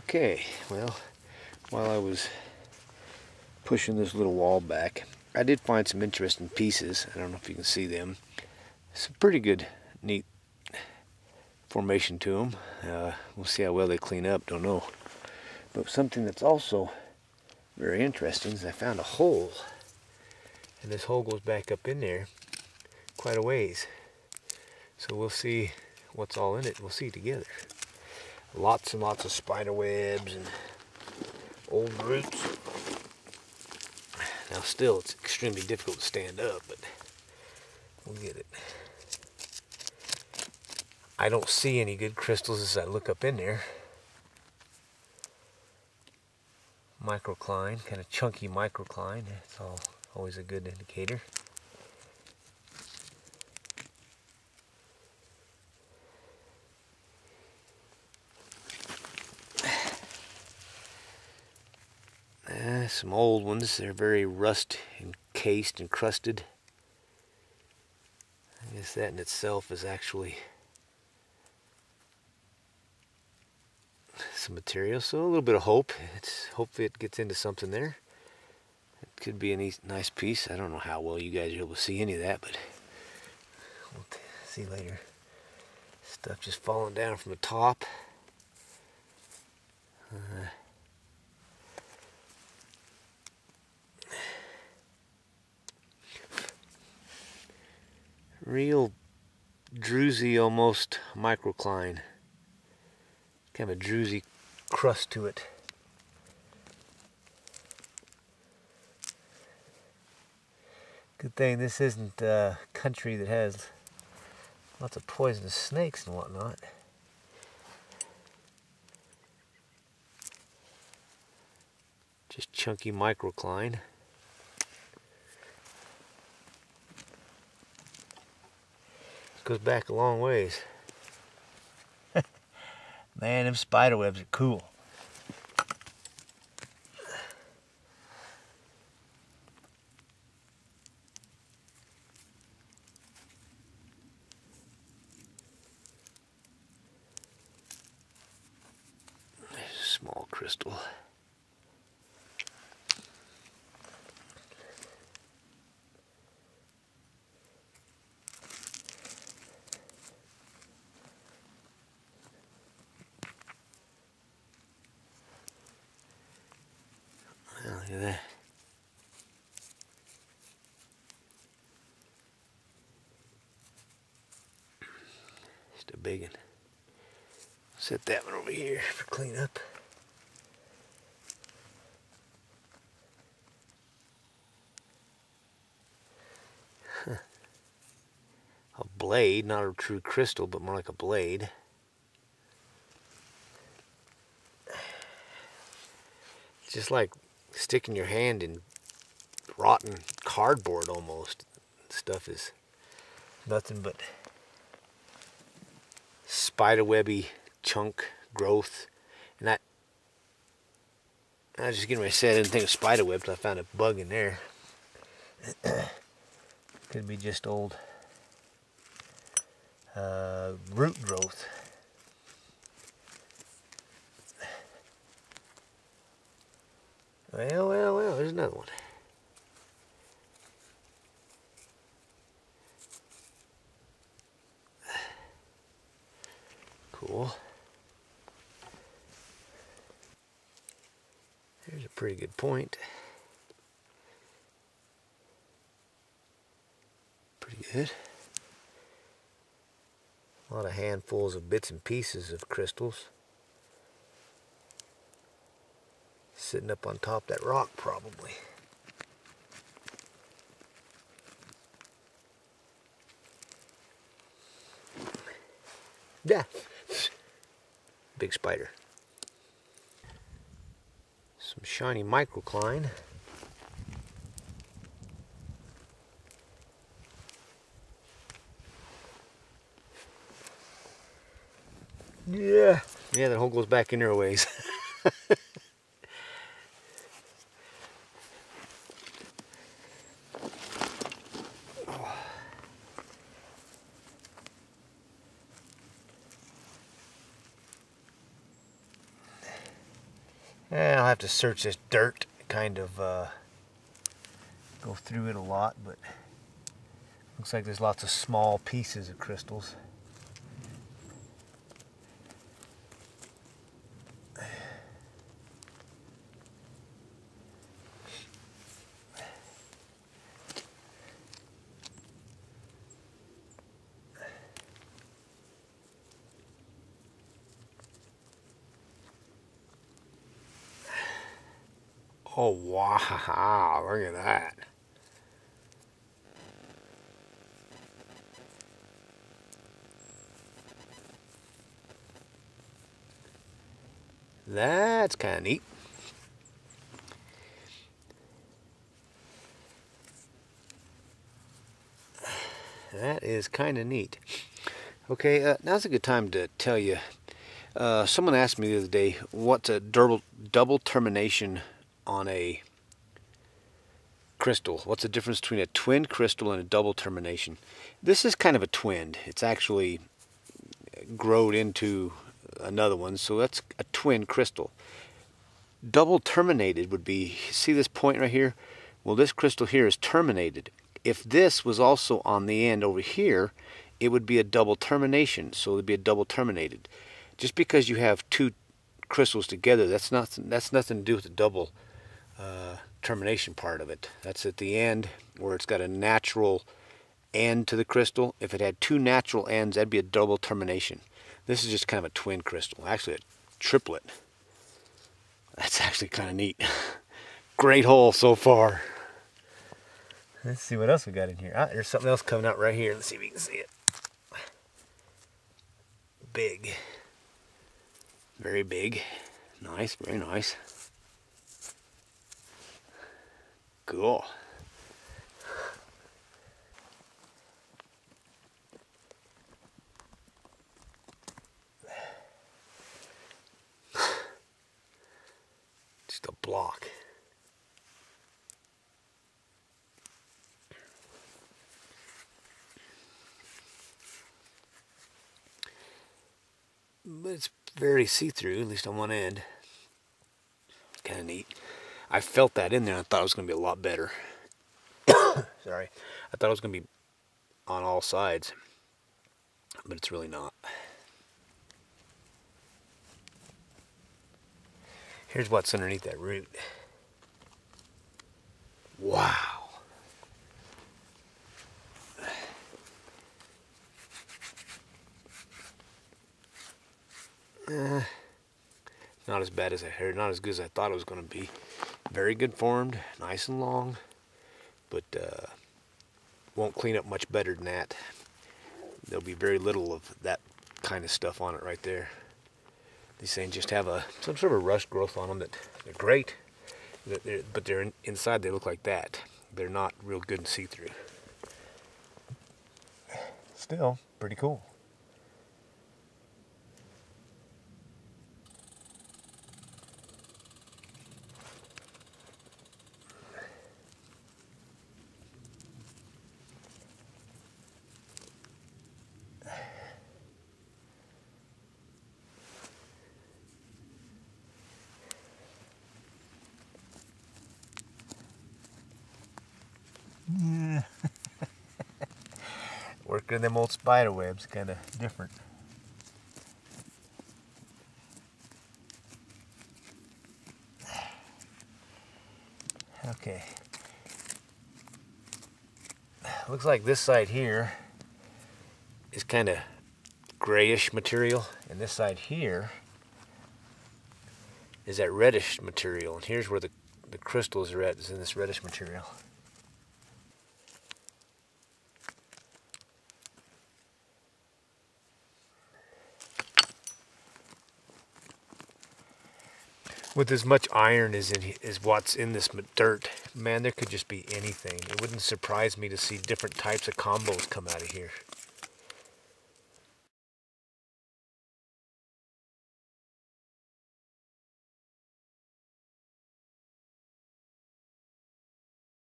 Okay, well, while I was pushing this little wall back, I did find some interesting pieces. I don't know if you can see them. Some pretty good, neat formation to them. Uh, we'll see how well they clean up, don't know. But something that's also very interesting is I found a hole. And this hole goes back up in there quite a ways. So we'll see what's all in it. We'll see together. Lots and lots of spider webs and old roots. Now still it's extremely difficult to stand up, but we'll get it. I don't see any good crystals as I look up in there. Microcline, kind of chunky microcline. It's all always a good indicator. Uh, some old ones. They're very rust encased and crusted. I guess that in itself is actually some material. So a little bit of hope. It's hopefully it gets into something there. It could be a nice piece. I don't know how well you guys are able to see any of that, but we'll see later. Stuff just falling down from the top. Uh, real druzy almost microcline. Kind of a druzy crust to it. Good thing this isn't a country that has lots of poisonous snakes and whatnot. Just chunky microcline. Goes back a long ways. Man, them spider webs are cool. small crystal. Look at that. Just a big one. Set that one over here for cleanup. A blade, not a true crystal, but more like a blade. just like sticking your hand in rotten cardboard almost. Stuff is nothing but spiderwebby chunk growth. And I, I was just getting ready to say I didn't think of spiderweb until I found a bug in there. Could be just old uh, root growth. Well, well, well, there's another one. Cool. There's a pretty good point. Pretty good. A lot of handfuls of bits and pieces of crystals. sitting up on top that rock probably. Yeah. Big spider. Some shiny microcline. Yeah. Yeah, that hole goes back in there a ways. And I'll have to search this dirt, kind of uh, go through it a lot, but looks like there's lots of small pieces of crystals. Oh, wow, look at that. That's kind of neat. That is kind of neat. Okay, uh, now's a good time to tell you. Uh, someone asked me the other day, what's a double, double termination on a crystal. What's the difference between a twin crystal and a double termination? This is kind of a twin. It's actually growed into another one, so that's a twin crystal. Double terminated would be, see this point right here? Well, this crystal here is terminated. If this was also on the end over here, it would be a double termination, so it would be a double terminated. Just because you have two crystals together, that's nothing, that's nothing to do with the double uh, termination part of it. That's at the end where it's got a natural end to the crystal. If it had two natural ends, that'd be a double termination. This is just kind of a twin crystal, actually a triplet. That's actually kind of neat. Great hole so far. Let's see what else we got in here. Ah, there's something else coming out right here. Let's see if we can see it. Big. Very big. Nice, very nice. Cool. Just a block. But it's very see-through, at least on one end. I felt that in there. I thought it was going to be a lot better. Sorry. I thought it was going to be on all sides. But it's really not. Here's what's underneath that root. Wow. Uh, not as bad as I heard, not as good as I thought it was going to be very good formed, nice and long, but uh, won't clean up much better than that. There'll be very little of that kind of stuff on it right there. These things just have a some sort of rust growth on them that they're great, they're, but they're in, inside they look like that. They're not real good and see-through. Still, pretty cool. Yeah. Working them old spider webs, kind of different. Okay. Looks like this side here is kind of grayish material, and this side here is that reddish material. And here's where the, the crystals are at, is in this reddish material. With as much iron as in what's in this dirt, man, there could just be anything. It wouldn't surprise me to see different types of combos come out of here.